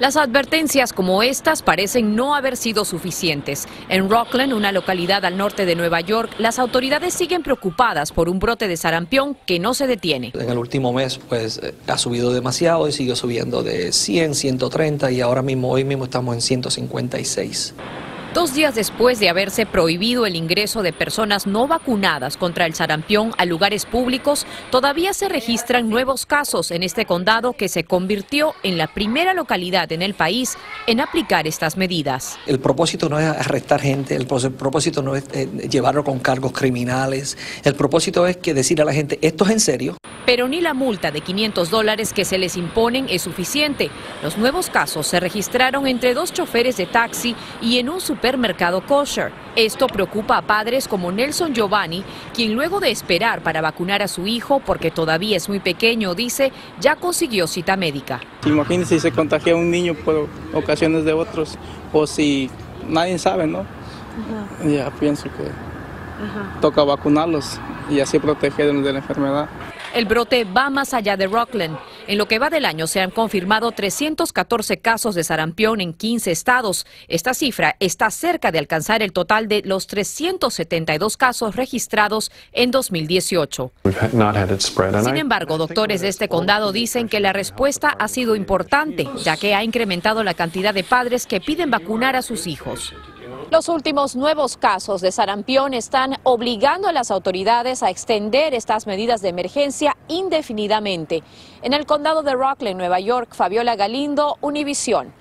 Las advertencias como estas parecen no haber sido suficientes. En Rockland, una localidad al norte de Nueva York, las autoridades siguen preocupadas por un brote de sarampión que no se detiene. En el último mes pues ha subido demasiado y siguió subiendo de 100, 130 y ahora mismo, hoy mismo estamos en 156. Dos días después de haberse prohibido el ingreso de personas no vacunadas contra el sarampión a lugares públicos, todavía se registran nuevos casos en este condado que se convirtió en la primera localidad en el país en aplicar estas medidas. El propósito no es arrestar gente, el propósito no es eh, llevarlo con cargos criminales, el propósito es que decir a la gente, esto es en serio, pero ni la multa de 500 dólares que se les imponen es suficiente. Los nuevos casos se registraron entre dos choferes de taxi y en un supermercado kosher. Esto preocupa a padres como Nelson Giovanni, quien luego de esperar para vacunar a su hijo, porque todavía es muy pequeño, dice, ya consiguió cita médica. Imagínese si se contagia un niño por ocasiones de otros, o si nadie sabe, ¿no? Ya pienso que toca vacunarlos y así protegerlos de la enfermedad. El brote va más allá de Rockland. En lo que va del año se han confirmado 314 casos de sarampión en 15 estados. Esta cifra está cerca de alcanzar el total de los 372 casos registrados en 2018. Sin embargo, doctores de este condado dicen que la respuesta ha sido importante, ya que ha incrementado la cantidad de padres que piden vacunar a sus hijos. Los últimos nuevos casos de sarampión están obligando a las autoridades a extender estas medidas de emergencia indefinidamente. En el condado de Rockland, Nueva York, Fabiola Galindo, Univisión.